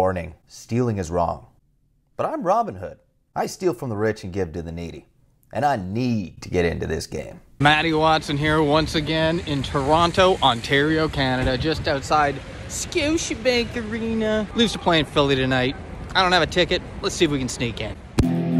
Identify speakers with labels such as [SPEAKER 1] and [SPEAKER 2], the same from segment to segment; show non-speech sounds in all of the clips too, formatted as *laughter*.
[SPEAKER 1] Warning stealing is wrong. But I'm Robin Hood. I steal from the rich and give to the needy. And I need to get into this game.
[SPEAKER 2] Matty Watson here once again in Toronto, Ontario, Canada, just outside Scotiabank Arena. Leafs are playing Philly tonight. I don't have a ticket. Let's see if we can sneak in.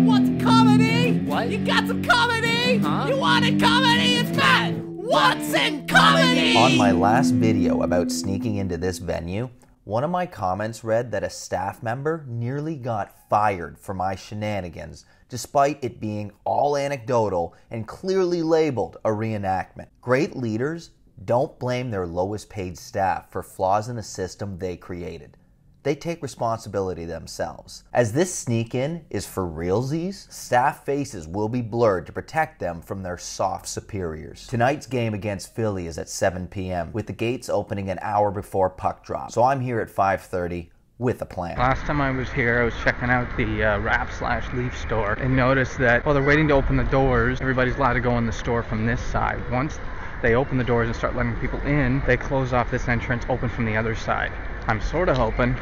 [SPEAKER 3] What's comedy?
[SPEAKER 2] What?
[SPEAKER 3] You got some comedy?
[SPEAKER 2] Huh?
[SPEAKER 3] You wanted comedy? It's Matt. Watson comedy?
[SPEAKER 1] On my last video about sneaking into this venue, one of my comments read that a staff member nearly got fired for my shenanigans, despite it being all anecdotal and clearly labeled a reenactment. Great leaders don't blame their lowest paid staff for flaws in the system they created. They take responsibility themselves. As this sneak in is for realsies, staff faces will be blurred to protect them from their soft superiors. Tonight's game against Philly is at 7 p.m., with the gates opening an hour before puck drop. So I'm here at 5:30 with a plan.
[SPEAKER 2] Last time I was here, I was checking out the uh, Rap slash Leaf store and noticed that while they're waiting to open the doors, everybody's allowed to go in the store from this side. Once they open the doors and start letting people in, they close off this entrance, open from the other side. I'm sort of hoping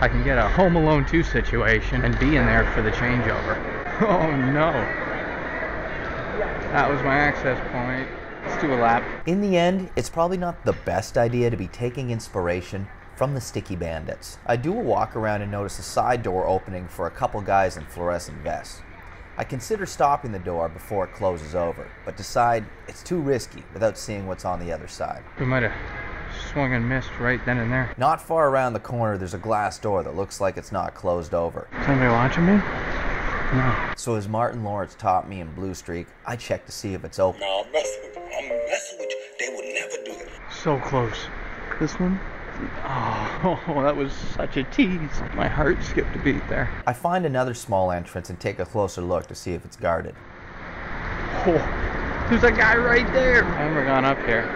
[SPEAKER 2] I can get a Home Alone 2 situation and be in there for the changeover. *laughs* Oh no. That was my access point. Let's do a lap.
[SPEAKER 1] In the end, it's probably not the best idea to be taking inspiration from the Sticky Bandits. I do a walk around and notice a side door opening for a couple guys in fluorescent vests. I consider stopping the door before it closes over, but decide it's too risky without seeing what's on the other side.
[SPEAKER 2] We might have swung and missed right then and there.
[SPEAKER 1] Not far around the corner, there's a glass door that looks like it's not closed over.
[SPEAKER 2] Is anybody watching me? No.
[SPEAKER 1] So, as Martin Lawrence taught me in Blue Streak, I check to see if it's open.
[SPEAKER 4] Now I'm messing with you. I'm messing with you. They would never do that.
[SPEAKER 2] So close. This one? Oh, *laughs* that was such a tease. My heart skipped a beat there.
[SPEAKER 1] I find another small entrance and take a closer look to see if it's guarded.
[SPEAKER 2] Oh, there's a guy right there. I haven't gone up here.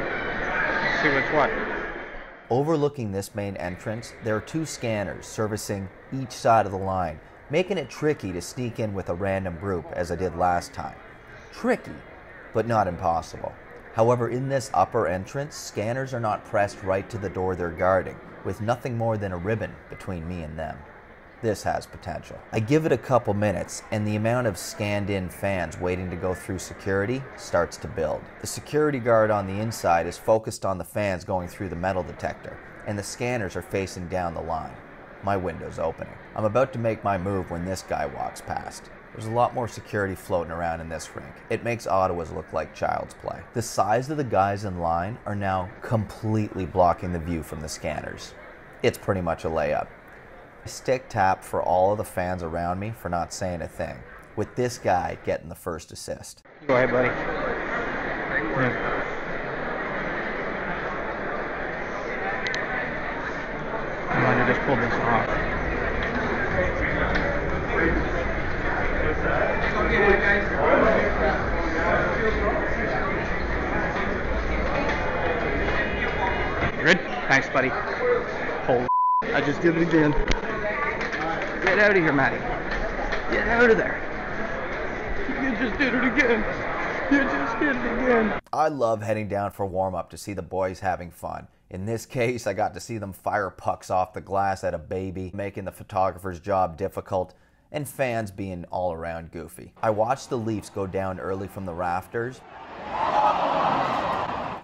[SPEAKER 2] Let's see what's what.
[SPEAKER 1] Overlooking this main entrance, there are two scanners servicing each side of the line, making it tricky to sneak in with a random group as I did last time. Tricky, but not impossible. However, in this upper entrance, scanners are not pressed right to the door they're guarding, with nothing more than a ribbon between me and them. This has potential. I give it a couple minutes, and the amount of scanned in fans waiting to go through security starts to build. The security guard on the inside is focused on the fans going through the metal detector, and the scanners are facing down the line. My window's opening. I'm about to make my move when this guy walks past. There's a lot more security floating around in this rink. It makes Ottawa's look like child's play. The size of the guys in line are now completely blocking the view from the scanners. It's pretty much a layup. I stick tap for all of the fans around me for not saying a thing, with this guy getting the first assist.
[SPEAKER 2] Go ahead, buddy. Yeah. I might have just pulled this off. You Good? Thanks, buddy. Holy I just did it again. Get out of here, Matty. Get out of there. You just did it again. You just did it again.
[SPEAKER 1] I love heading down for warm up to see the boys having fun. In this case, I got to see them fire pucks off the glass at a baby, making the photographer's job difficult, and fans being all around goofy. I watched the Leafs go down early from the rafters,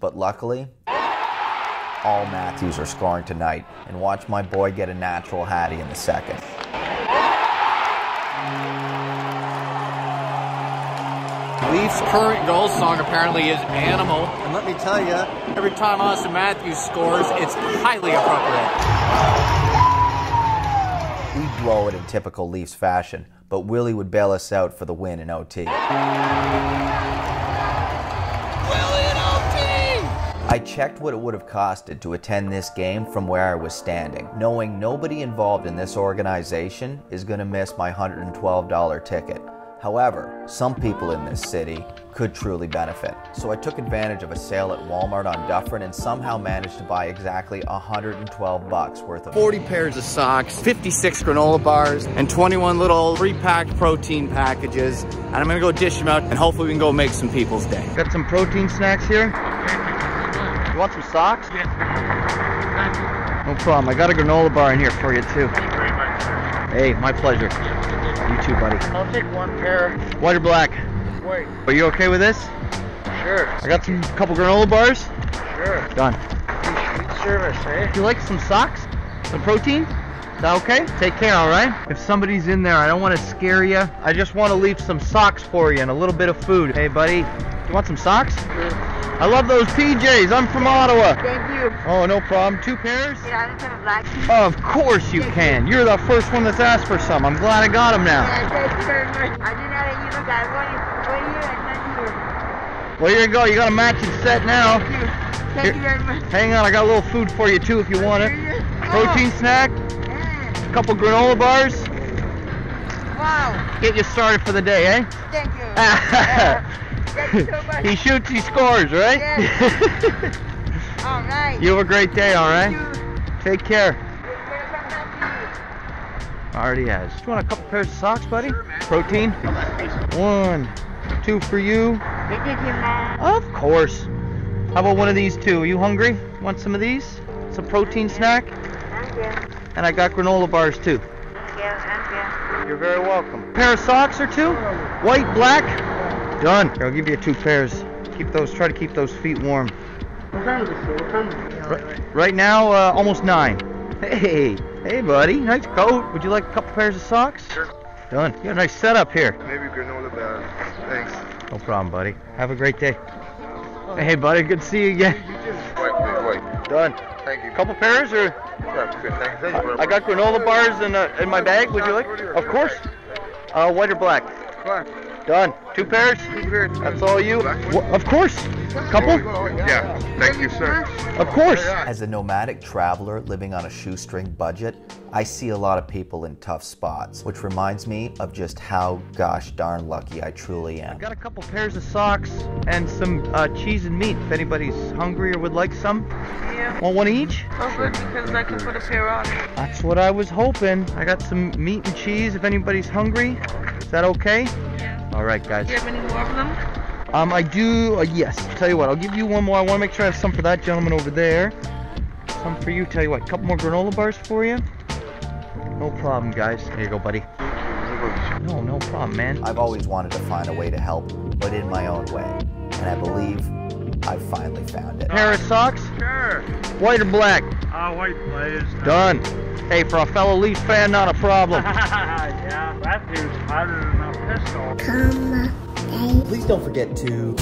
[SPEAKER 1] but luckily, all Matthews are scoring tonight, and watch my boy get a natural Hattie in the second.
[SPEAKER 2] Leafs' current goal song apparently is Animal. And let me tell you, every time Auston Matthews scores, it's highly appropriate.
[SPEAKER 1] We blow it in typical Leafs fashion, but Willie would bail us out for the win in OT. I checked what it would have costed to attend this game from where I was standing, knowing nobody involved in this organization is going to miss my $112 ticket. However, some people in this city could truly benefit. So I took advantage of a sale at Walmart on Dufferin and somehow managed to buy exactly 112 bucks worth of
[SPEAKER 2] 40 pairs of socks, 56 granola bars, and 21 little pre-packed protein packages. And I'm gonna go dish them out and hopefully we can go make some people's day. Got some protein snacks here. You want some socks?
[SPEAKER 5] No problem. I got a granola bar in here for you too.
[SPEAKER 6] Very much, sir.
[SPEAKER 5] Hey, my pleasure. You too, buddy.
[SPEAKER 6] I'll take one pair.
[SPEAKER 5] White or black?
[SPEAKER 6] Wait,
[SPEAKER 5] Are you okay with this?
[SPEAKER 6] sure,
[SPEAKER 5] I got some couple granola bars.
[SPEAKER 6] sure.
[SPEAKER 5] Done.
[SPEAKER 6] Sweet service, eh?
[SPEAKER 5] You like some socks? Some protein? Is that okay? Take care, alright? If somebody's in there, I don't want to scare you. I just want to leave some socks for you and a little bit of food. Hey, buddy, you want some socks? I love those PJs. I'm from Ottawa.
[SPEAKER 7] Thank you.
[SPEAKER 5] Oh, no problem. Two pairs?
[SPEAKER 7] Yeah, I don't have a black.
[SPEAKER 5] Of course you can. You're the first one that's asked for some. I'm glad I got them now.
[SPEAKER 7] Yeah, thank you very much. I didn't have a yellow guy. One, one year and none here.
[SPEAKER 5] Well, here you go. You got a matching set now.
[SPEAKER 7] Thank you. Thank you very much.
[SPEAKER 5] Hang on, I got a little food for you too if you want it. Protein snack,
[SPEAKER 7] Mm,
[SPEAKER 5] a couple granola bars.
[SPEAKER 7] Wow.
[SPEAKER 5] Get you started for the day, eh?
[SPEAKER 7] Thank you. *laughs* Yeah. Thank you so much.
[SPEAKER 5] he shoots, he scores, right? *laughs*
[SPEAKER 7] All right.
[SPEAKER 5] you have a great day, all right? Take care.
[SPEAKER 7] We're gonna come back to you.
[SPEAKER 5] Already has. You want a couple pairs of socks, buddy? Protein? One, two for you.
[SPEAKER 7] Thank you, man.
[SPEAKER 5] Of course. How about one of these two? Are you hungry? Want some of these? Some protein snack?
[SPEAKER 7] Thank you.
[SPEAKER 5] And I got granola bars too.
[SPEAKER 7] Thank you. Thank you.
[SPEAKER 5] You're very welcome. Pair of socks or two? White, black? Done. I'll give you two pairs. Keep those. Try to keep those feet warm.
[SPEAKER 6] What time is it? What time is it?
[SPEAKER 5] Right, right now, uh, almost nine. Hey, hey, buddy. Nice coat. Would you like a couple pairs of socks?
[SPEAKER 8] Sure.
[SPEAKER 5] Done. You got a nice setup here.
[SPEAKER 8] Maybe granola bar. Thanks.
[SPEAKER 5] No problem, buddy. Have a great day. Hey, buddy. Good to see you again.
[SPEAKER 8] Wait, wait, wait.
[SPEAKER 5] Done.
[SPEAKER 8] Thank you.
[SPEAKER 5] Couple pairs, or
[SPEAKER 8] Yeah, good. You
[SPEAKER 5] I got granola bars in uh, in my bag. Would you like? Of course. Uh, white or black?
[SPEAKER 8] Black.
[SPEAKER 5] Done. Two pairs. That's all you. Wha- Of course. Couple.
[SPEAKER 8] Yeah. Thank you, sir.
[SPEAKER 5] Of course.
[SPEAKER 1] As a nomadic traveler living on a shoestring budget, I see a lot of people in tough spots, which reminds me of just how gosh darn lucky I truly am.
[SPEAKER 5] I got a couple pairs of socks and some uh, cheese and meat if anybody's hungry or would like some.
[SPEAKER 9] Yeah.
[SPEAKER 5] Want one each?
[SPEAKER 9] Oh, good, because I can put a pair on.
[SPEAKER 5] That's what I was hoping. I got some meat and cheese if anybody's hungry. Is that okay?
[SPEAKER 9] Yeah.
[SPEAKER 5] All right, guys.
[SPEAKER 9] Do you have any more of them?
[SPEAKER 5] Um, I do. Uh, yes. Tell you what, I'll give you one more. I want to make sure I have some for that gentleman over there. Some for you. Tell you what, a couple more granola bars for you. No problem, guys. Here you go, buddy. No, no problem, man.
[SPEAKER 1] I've always wanted to find a way to help, but in my own way. And I believe I've finally found it.
[SPEAKER 5] Pair of socks,
[SPEAKER 6] Sure.
[SPEAKER 5] white or black?
[SPEAKER 6] Uh, white, please.
[SPEAKER 5] Done. Hey, for a fellow Leaf fan, not a problem. *laughs*
[SPEAKER 6] yeah, that dude's hotter than a pistol.
[SPEAKER 1] Please don't forget to